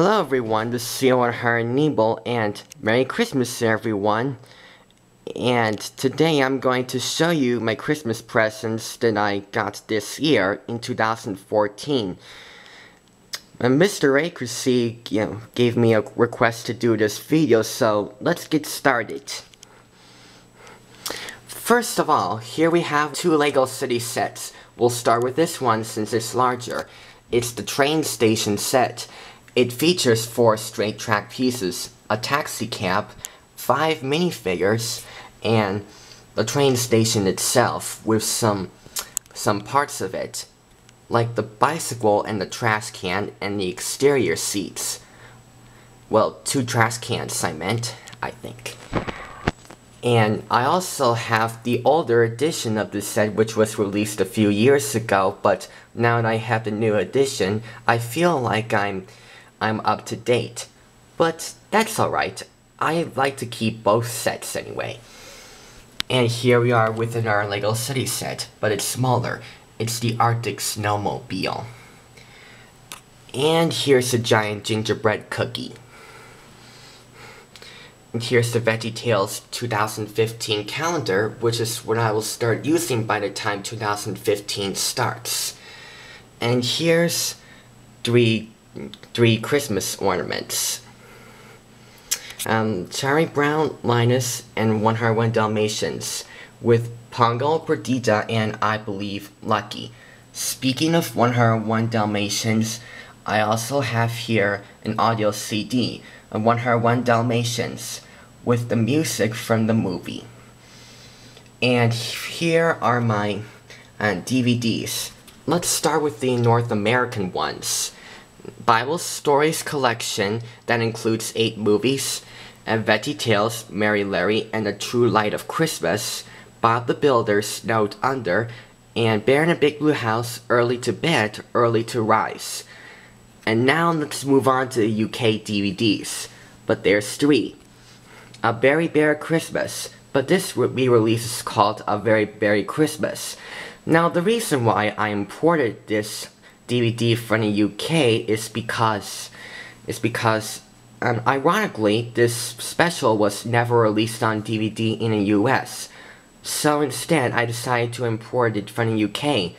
Hello everyone, this is Her Nebel and Merry Christmas everyone. And today I'm going to show you my Christmas presents that I got this year in 2014. And Mr. Acrizzy you know, gave me a request to do this video, so let's get started. First of all, here we have two LEGO City sets. We'll start with this one since it's larger. It's the train station set. It features four straight track pieces, a taxi cab, five minifigures, and the train station itself with some some parts of it, like the bicycle and the trash can and the exterior seats. Well, two trash cans I meant, I think. And I also have the older edition of the set which was released a few years ago, but now that I have the new edition, I feel like I'm I'm up to date. But that's alright. I like to keep both sets anyway. And here we are within our LEGO City set, but it's smaller. It's the Arctic Snowmobile. And here's a giant gingerbread cookie. And here's the VeggieTales 2015 calendar, which is what I will start using by the time 2015 starts. And here's three three Christmas ornaments. Um, Charlie Brown, Linus, and 101 Dalmatians, with Pongo, Perdita, and I believe Lucky. Speaking of 101 Dalmatians, I also have here an audio CD of 101 Dalmatians with the music from the movie. And here are my uh, DVDs. Let's start with the North American ones. Bible Stories collection that includes eight movies, and VeggieTales, Merry Larry, and The True Light of Christmas, Bob the Builder, Snowed Under, and Bear in a Big Blue House, Early to Bed, Early to Rise. And now let's move on to the UK DVDs. But there's three. A Very Bear Christmas, but this re-release is called A Very Berry Christmas. Now the reason why I imported this DVD from the UK is because is because um, ironically this special was never released on DVD in the US. So instead I decided to import it from the UK.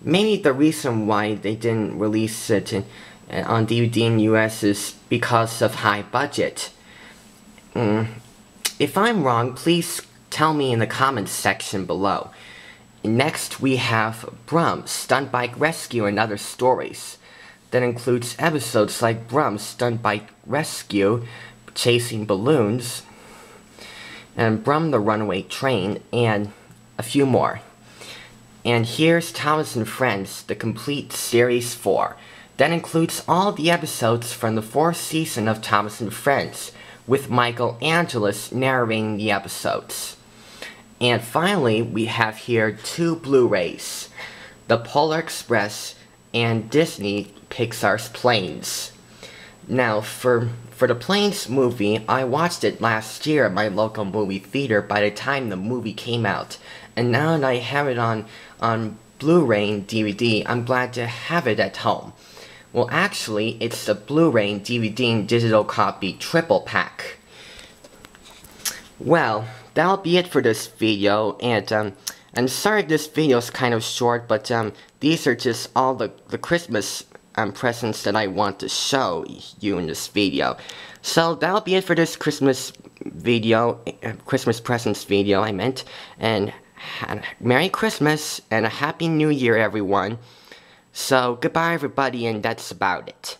Maybe the reason why they didn't release it in, uh, on DVD in the US is because of high budget. Mm. If I'm wrong, please tell me in the comments section below. Next, we have Brum, Stunt Bike Rescue and Other Stories. That includes episodes like Brum, Stunt Bike Rescue, Chasing Balloons, and Brum the Runaway Train, and a few more. And here's Thomas and Friends, the complete Series 4. That includes all the episodes from the fourth season of Thomas and Friends, with Michael Angelis narrating the episodes. And finally, we have here two Blu-rays. The Polar Express and Disney Pixar's Planes. Now, for, for the Planes movie, I watched it last year at my local movie theater by the time the movie came out. And now that I have it on, on Blu-ray DVD, I'm glad to have it at home. Well, actually, it's the Blu-ray DVD and digital copy triple pack. Well, that'll be it for this video, and, um, I'm sorry if this video is kind of short, but, um, these are just all the, the Christmas, um, presents that I want to show you in this video. So, that'll be it for this Christmas video, uh, Christmas presents video, I meant, and Merry Christmas, and a Happy New Year, everyone. So, goodbye everybody, and that's about it.